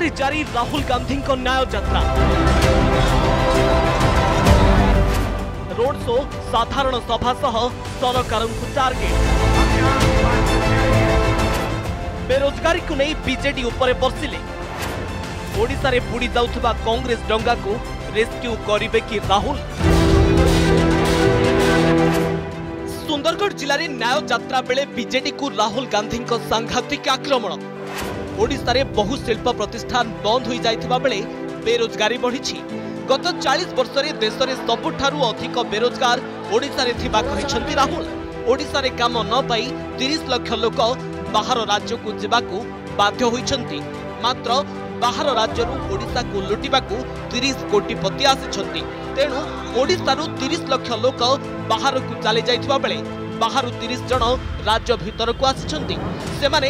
ଓଡ଼ିଶାରେ ଜାରି ରାହୁଲ ଗାନ୍ଧୀଙ୍କ ନ୍ୟାୟ ଯାତ୍ରା ରୋଡ୍ ଶୋ ସାଧାରଣ ସଭା ସହ ସରକାରଙ୍କୁ ଟାର୍ଗେଟ ବେରୋଜଗାରୀକୁ ନେଇ ବିଜେଡି ଉପରେ ବର୍ଷିଲେ ଓଡ଼ିଶାରେ ବୁଡ଼ି ଯାଉଥିବା କଂଗ୍ରେସ ଡଙ୍ଗାକୁ ରେସ୍କ୍ୟୁ କରିବେ କି ରାହୁଲ ସୁନ୍ଦରଗଡ଼ ଜିଲ୍ଲାରେ ନ୍ୟାୟ ଯାତ୍ରା ବେଳେ ବିଜେଡିକୁ ରାହୁଲ ଗାନ୍ଧୀଙ୍କ ସାଂଘାତିକ ଆକ୍ରମଣ ওড়িশার বহু শিল্প প্রতিষ্ঠান বন্ধ হয়ে যাই বেড়ে বেরোজগারি বড়িছি গত চাশ বর্ষে দেশের সবুঠার অধিক বেরোজগার ওড়িশার থাকছেন রাহুল ওড়িশার কাম নপাই তিরিশ লক্ষ লোক বাহার রাজ্যক যাওয়া বাধ্য হয়েছেন মাত্র বাহার রাজ্যর ওড়িশাকে লুটবা তিরিশ কোটি পতি আসছেন তেণু ওড়িশার তিরিশ লক্ষ লোক বাহারক চালি যাই বেড়ে बाहर तीस जन राज्य भर को आसीशा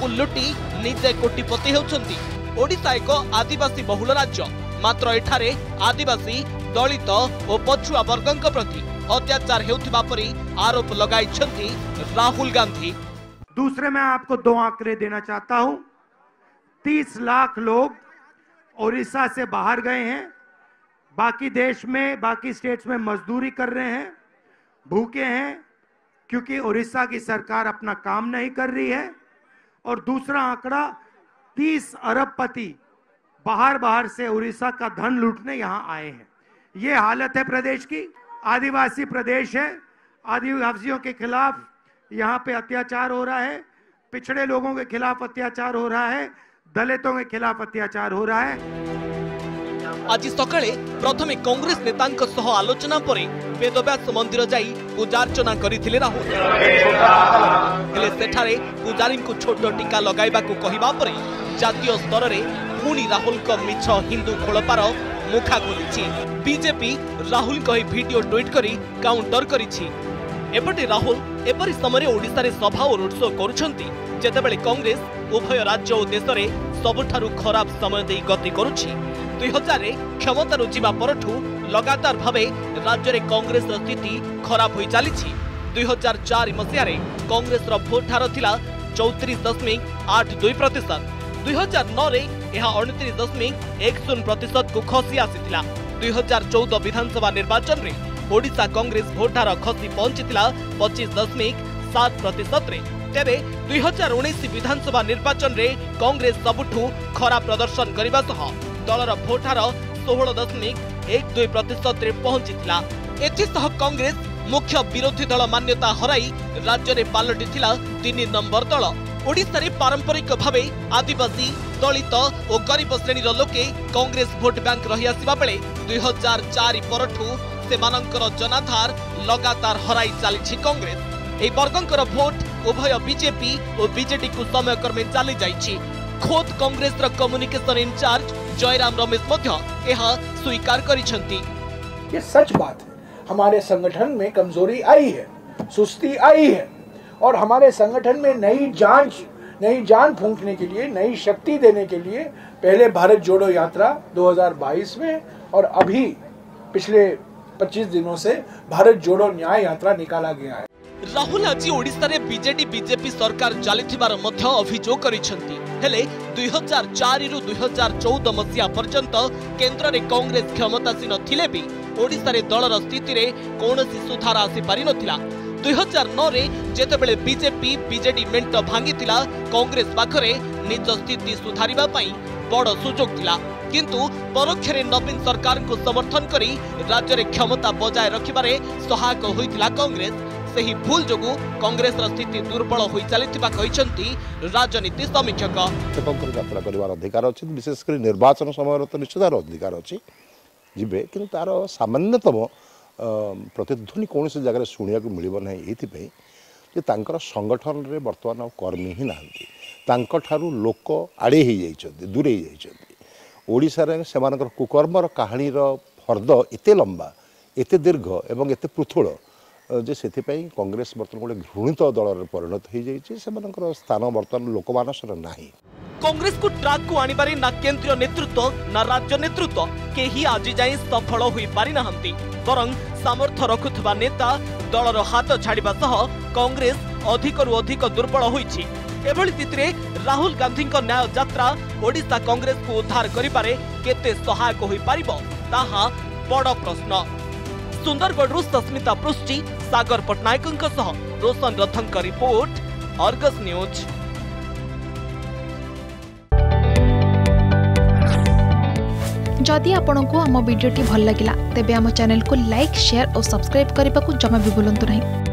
को लुटि निजे कोटिपति होशा एक आदिवासी बहुल राज्य मात्र एठार आदिवासी दलित और पछुआ वर्गों प्रति अत्याचार होरोप लग राहुल गांधी दूसरे में आपको दो आंकड़े देना चाहता हूँ तीस लाख लोग ओडिशा से बाहर गए हैं बाकी देश में बाकी स्टेट्स में मजदूरी कर रहे हैं भूखे हैं क्योंकि उड़ीसा की सरकार अपना काम नहीं कर रही है और दूसरा आंकड़ा 30 अरबपति बाहर बाहर से उड़ीसा का धन लूटने यहाँ आए हैं ये हालत है प्रदेश की आदिवासी प्रदेश है आदिवासियों के खिलाफ यहाँ पे अत्याचार हो रहा है पिछड़े लोगों के खिलाफ अत्याचार हो रहा है दलितों के खिलाफ अत्याचार हो रहा है ଆଜି ସକାଳେ ପ୍ରଥମେ କଂଗ୍ରେସ ନେତାଙ୍କ ସହ ଆଲୋଚନା ପରେ ବେଦବ୍ୟାସ ମନ୍ଦିର ଯାଇ ପୂଜାର୍ଚ୍ଚନା କରିଥିଲେ ରାହୁଲ ହେଲେ ସେଠାରେ ପୂଜାରୀଙ୍କୁ ଛୋଟ ଟିକା ଲଗାଇବାକୁ କହିବା ପରେ ଜାତୀୟ ସ୍ତରରେ ପୁଣି ରାହୁଲଙ୍କ ମିଛ ହିନ୍ଦୁ ଖୋଳପାର ମୁଖା ଖୋଲିଛି ବିଜେପି ରାହୁଲଙ୍କ ଏହି ଭିଡିଓ ଟ୍ୱିଟ୍ କରି କାଉଣ୍ଟର କରିଛି ଏପଟେ ରାହୁଲ ଏପରି ସମୟରେ ଓଡ଼ିଶାରେ ସଭା ଓ ରୋଡ୍ ଶୋ କରୁଛନ୍ତି ଯେତେବେଳେ କଂଗ୍ରେସ ଉଭୟ ରାଜ୍ୟ ଓ ଦେଶରେ ସବୁଠାରୁ ଖରାପ ସମୟ ଦେଇ ଗତି କରୁଛି ଦୁଇ ହଜାରରେ କ୍ଷମତାରୁ ଯିବା ପରଠୁ ଲଗାତାର ଭାବେ ରାଜ୍ୟରେ କଂଗ୍ରେସର ସ୍ଥିତି ଖରାପ ହୋଇ ଚାଲିଛି ଦୁଇ ହଜାର ଚାରି ମସିହାରେ କଂଗ୍ରେସର ଭୋଟ୍ ହାର ଥିଲା ଚଉତିରିଶ ଦଶମିକ ଆଠ ଦୁଇ ପ୍ରତିଶତ ଦୁଇ ହଜାର ନଅରେ ଏହା ଅଣତିରିଶ ଦଶମିକ ଏକ ଶୂନ ପ୍ରତିଶତକୁ ଖସି ଆସିଥିଲା ଦୁଇ ହଜାର ଚଉଦ ବିଧାନସଭା ନିର୍ବାଚନରେ ଓଡ଼ିଶା କଂଗ୍ରେସ ଭୋଟ୍ ହାର ଖସି ପହଞ୍ଚିଥିଲା ପଚିଶ ଦଶମିକ ସାତ ପ୍ରତିଶତରେ ତେବେ ଦୁଇ ହଜାର ଉଣେଇଶ ବିଧାନସଭା ନିର୍ବାଚନରେ କଂଗ୍ରେସ ସବୁଠୁ ଖରାପ ପ୍ରଦର୍ଶନ କରିବା ସହ ଦଳର ଭୋଟ୍ ହାର ଷୋହଳ ଦଶମିକ ଏକ ଦୁଇ ପ୍ରତିଶତରେ ପହଞ୍ଚିଥିଲା ଏଥିସହ କଂଗ୍ରେସ ମୁଖ୍ୟ ବିରୋଧୀ ଦଳ ମାନ୍ୟତା ହରାଇ ରାଜ୍ୟରେ ପାଲଟିଥିଲା ତିନି ନମ୍ବର ଦଳ ଓଡ଼ିଶାରେ ପାରମ୍ପରିକ ଭାବେ ଆଦିବାସୀ ଦଳିତ ଓ ଗରିବ ଶ୍ରେଣୀର ଲୋକେ କଂଗ୍ରେସ ଭୋଟ୍ ବ୍ୟାଙ୍କ ରହିଆସିବା ବେଳେ ଦୁଇ ହଜାର ଚାରି ପରଠୁ ସେମାନଙ୍କର ଜନାଧାର ଲଗାତାର ହରାଇ ଚାଲିଛି କଂଗ୍ରେସ ଏହି ବର୍ଗଙ୍କର ଭୋଟ୍ ଉଭୟ ବିଜେପି ଓ ବିଜେଡିକୁ ସମୟକ୍ରମେ ଚାଲିଯାଇଛି कांग्रेस कंग्रेस कम्युनिकेशन इनचार्ज जयराम रमेश स्वीकार कर सच बात है हमारे संगठन में कमजोरी आई है सुस्ती आई है और हमारे संगठन में नई जांच नई जान फूकने के लिए नई शक्ति देने के लिए पहले भारत जोड़ो यात्रा 2022 में और अभी पिछले 25 दिनों से भारत जोड़ो न्याय यात्रा निकाला गया है রাহুল আজি ওড়িশার বিজেডি বিজেপি সরকার চালিবার মধ্য অভিযোগ করেছেন হলে দুই হাজার চারি রু দুই হাজার চৌদ মসিহা পর্যন্ত কেন্দ্রে কংগ্রেস ক্ষমতাসীন থিলে বি ওড়িশার দলর স্থিতিরে কৌশি সুধার আসিপারি নথিলা দুই হাজার নরে যেতবে বিজেপি বিজেডি মেট ভাঙ্গিলা কংগ্রেস পাখে নিজ স্থিতি সুধারিবা পাই বড় সুযোগ লা কিন্তু পরোক্ষে নবীন সরকারকে সমর্থন করে রাজ্যের ক্ষমতা বজায় রাখবার সহায়ক হয়েছিল কংগ্রেস ସେହି ଭୁଲ ଯୋଗୁଁ କଂଗ୍ରେସର ସ୍ଥିତି ଦୁର୍ବଳ ହୋଇ ଚାଲିଥିବା କହିଛନ୍ତି ରାଜନୀତି ସମୀକ୍ଷକ ଶିକ୍ଷକଙ୍କର ଯାତ୍ରା କରିବାର ଅଧିକାର ଅଛି ବିଶେଷ କରି ନିର୍ବାଚନ ସମୟରେ ତ ନିଶ୍ଚିତ ଅଧିକାର ଅଛି ଯିବେ କିନ୍ତୁ ତା'ର ସାମାନ୍ୟତମ ପ୍ରତିଧ୍ୱନି କୌଣସି ଜାଗାରେ ଶୁଣିବାକୁ ମିଳିବ ନାହିଁ ଏଇଥିପାଇଁ ଯେ ତାଙ୍କର ସଂଗଠନରେ ବର୍ତ୍ତମାନ ଆଉ କର୍ମୀ ହିଁ ନାହାନ୍ତି ତାଙ୍କଠାରୁ ଲୋକ ଆଡ଼େଇ ହେଇଯାଇଛନ୍ତି ଦୂରେଇ ଯାଇଛନ୍ତି ଓଡ଼ିଶାରେ ସେମାନଙ୍କର କୁକର୍ମର କାହାଣୀର ହ୍ରଦ ଏତେ ଲମ୍ବା ଏତେ ଦୀର୍ଘ ଏବଂ ଏତେ ପୃଥୁଳ ଯେ ସେଥିପାଇଁ କଂଗ୍ରେସ ବର୍ତ୍ତମାନ ଗୋଟେ ଘୃଣିତ ଦଳରେ ପରିଣତ ହୋଇଯାଇଛି ସେମାନଙ୍କର ସ୍ଥାନ ବର୍ତ୍ତମାନ ଲୋକମାନସର ନାହିଁ କଂଗ୍ରେସକୁ ଟ୍ରାକ୍କୁ ଆଣିବାରେ ନା କେନ୍ଦ୍ରୀୟ ନେତୃତ୍ୱ ନା ରାଜ୍ୟ ନେତୃତ୍ୱ କେହି ଆଜି ଯାଏ ସଫଳ ହୋଇପାରିନାହାନ୍ତି ବରଂ ସାମର୍ଥ୍ୟ ରଖୁଥିବା ନେତା ଦଳର ହାତ ଛାଡ଼ିବା ସହ କଂଗ୍ରେସ ଅଧିକରୁ ଅଧିକ ଦୁର୍ବଳ ହୋଇଛି ଏଭଳି ସ୍ଥିତିରେ ରାହୁଲ ଗାନ୍ଧୀଙ୍କ ନ୍ୟାୟ ଯାତ୍ରା ଓଡ଼ିଶା କଂଗ୍ରେସକୁ ଉଦ୍ଧାର କରିବାରେ କେତେ ସହାୟକ ହୋଇପାରିବ ତାହା ବଡ଼ ପ୍ରଶ୍ନ ସୁନ୍ଦରଗଡ଼ରୁ ସସ୍ମିତା ପୃଷ୍ଟି सागर पट्टनायक रोशन रथ रिपोर्ट अर्गस न्यूज जदि आपण आम भिड्टे भल लगा तेब चेल को लाइक शेयर और सब्सक्राइब करने को जमा भी भूलु ना